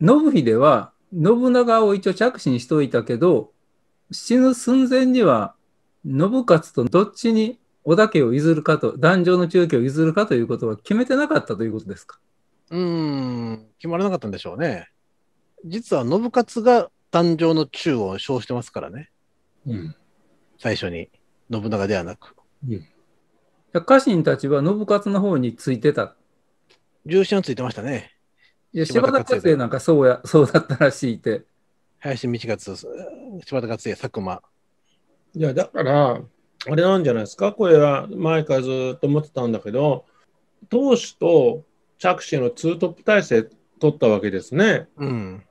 信秀は信長を一応着手にしておいたけど死ぬ寸前には信勝とどっちに織田家を譲るかと壇上の中家を譲るかということは決めてなかったということですか？うーん、決まらなかったんでしょうね。実は信勝が誕生の中を称してますからね、うん最初に。信長ではなく。家臣たちは信勝の方についてた重心をついてましたね。いや柴柴田勝家田勝家なんかそうや そうだったらしいって林道勝、柴田勝家、佐久間。いや、だから、あれなんじゃないですか、これは前からずっと思ってたんだけど、投手と着手のツートップ体制取ったわけですね。うん。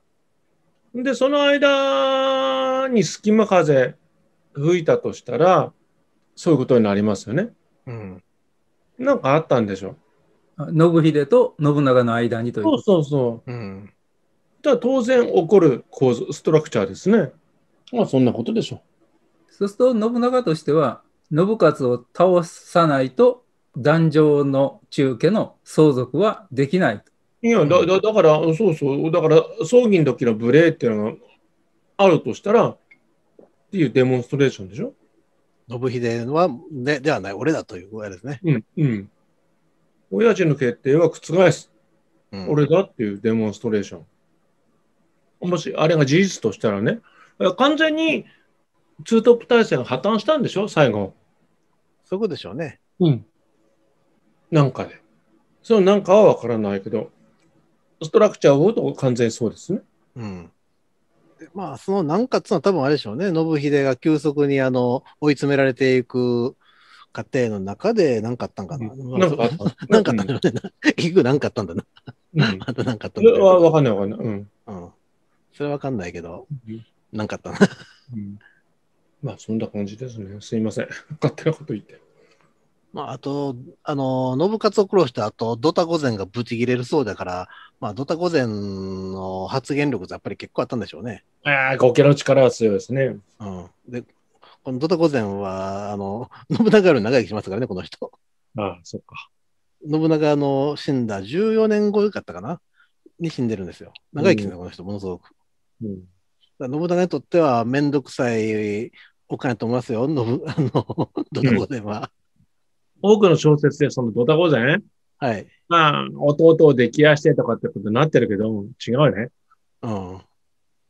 で、その間に隙間風吹いたとしたら、そういうことになりますよね。うん。なんかあったんでしょ？あ信秀と信長の間にというそうそうそう。うん。だ当然起こる構造、ストラクチャーですね。まあそんなことでしょそうすると信長としては信勝を倒さないと壇上の中家の相続はできない。いや、だだだから、そうそう、だから葬儀の時の無礼っていうのがあるとしたら、っていうデモンストレーションでしょ。信秀は、ね、ではない、俺だというあれですね。うん、うん。親父の決定は覆す。うん、俺だっていうデモンストレーション。もしあれが事実としたらね、完全にツートップ体制が破綻したんでしょ、最後。そういうことでしょうね。うん。なんかで。そのなんかは分からないけど、ストラクチャーを追うと完全にそうですね。うん。でまあ、その何かっつうのは多分あれでしょうね。信秀が急速にあの追い詰められていく過程の中で何かあったんかな。うんなんかあったなんかあったんだよね。結局何かあったんだな。何かあったそれんだよは分かんない分かんない。うん。うん。それは分かんないけど、何かあったな。うんまあそんな感じですね。すいません。勝手なこと言って。まあ、あと、あの、信勝を殺した後、ドタ御前がブチ切れるそうだから、まあ、ドタ御前の発言力ってやっぱり結構あったんでしょうね。ああ、苔の力は強いですね。うん。で、このドタ御前は、あの、信長より長生きしますからね、この人。ああ、そっか。信長の死んだ14年後だったかな？に死んでるんですよ。長生きするね、この人、ものすごく。うん。信長にとっては、めんどくさいお金と思いますよ、信 あの、ドタ御前は。多くの小説でそのドタ御前、はい。まあ、弟を溺愛してとかってことになってるけど、違うね。うん。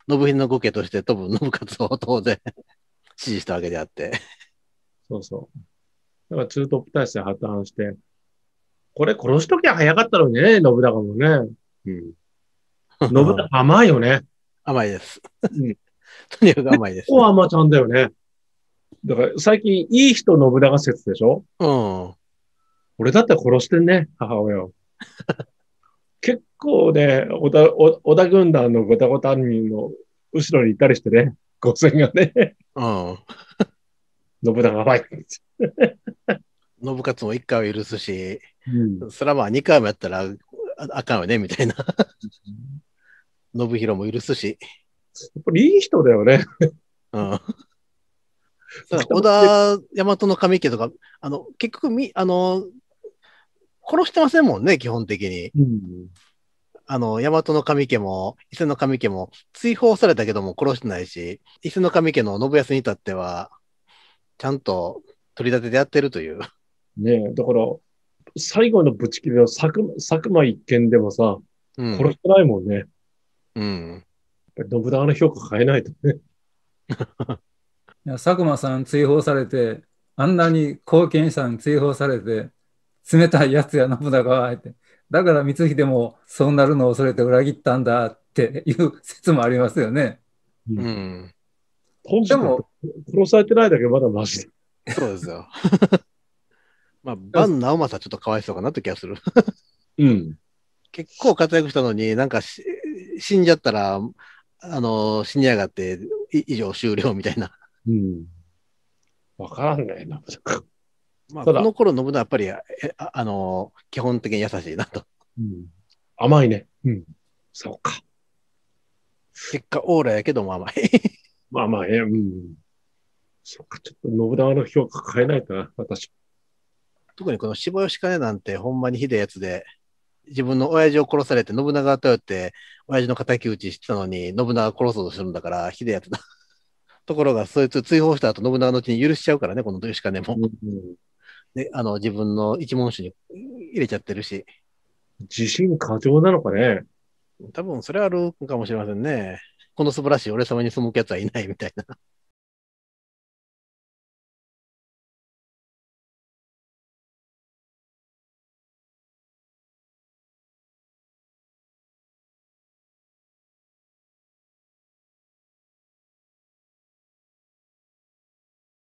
信秀の後家として多分信勝を当然支持したわけであって。そうそう。だからツートップ体制破綻して、これ殺しときゃ早かったのにね、信長もね。うん。信長甘いよね。甘いです。うんとにかく甘いです。ここは甘ちゃんだよね。だから最近いい人信長説でしょ？うん。俺だって殺してんね、母親を。結構ね、織田織織田軍団のごたごた人の後ろにいたりしてね、五千がね、うん。信長甘い。信勝も1回は許すし、うん、それはまあ2回もやったらああかんよね、みたいな。信弘も許すし。やっぱりいい人だよね。うん。そう織田大和の神家とか、あの、結局み、あの、殺してませんもんね、基本的に。うんあの、大和の神家も、伊勢の神家も、追放されたけども殺してないし、伊勢の神家の信康に至っては、ちゃんと取り立ててやってるという。ねえ、だから、最後のぶち切れの佐久間佐久間一見でもさ、うん。殺してないもんね。やっうん。ぱり信長の評価変えないとね。いや佐久間さん追放されてあんなに貢献したのに追放されて冷たいやつや信長はってだから光秀もそうなるのを恐れて裏切ったんだっていう説もありますよね。うん。本でも殺されてないだけまだマシそうですよ。まあ、万直政ちょっとかわいそうかなって気がする。うん。結構活躍したのに、なんかし死んじゃったら、あの、死にやがって、い以上終了みたいな。うん。わかんないな。まあ、この頃信長はやっぱり、えああの、基本的に優しいなと。うん、甘いね。うん。そうか。結果、オーラやけども甘い。まあまあ、え、うん。そうか。ちょっと信長の評価変えないとな、私。特にこの下吉金なんてほんまにひでえやつで、自分の親父を殺されて信長が頼って、親父の敵討ちしてたのに、信長を殺そうとするんだから、ひでえやつだ。ところが、そいつ追放した後、信長のうちに許しちゃうからね、この吉金も。で、あの、自分の一文種に入れちゃってるし。自信過剰なのかね。多分、それあるかもしれませんね。この素晴らしい俺様に背くやつはいないみたいな。